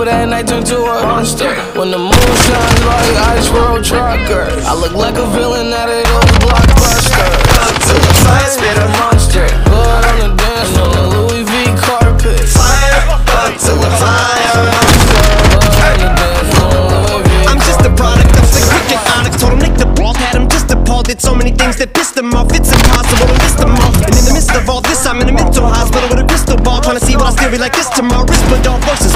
but that night turned to a monster. When the moon shines like ice road trucker, I look like a villain out of those blockbusters. to the fire spit a monster. Blood on the dance floor, the Louis V carpet. Fire up to the fire. I'm just a product of the cricket onyx. Told him Nick the ball had him just appalled. Did so many things that pissed him off. It's impossible to list them all. And in the midst of all this, I'm in a mental hospital with a crystal ball, trying to see what I'll still be like this tomorrow. Wrist but all voices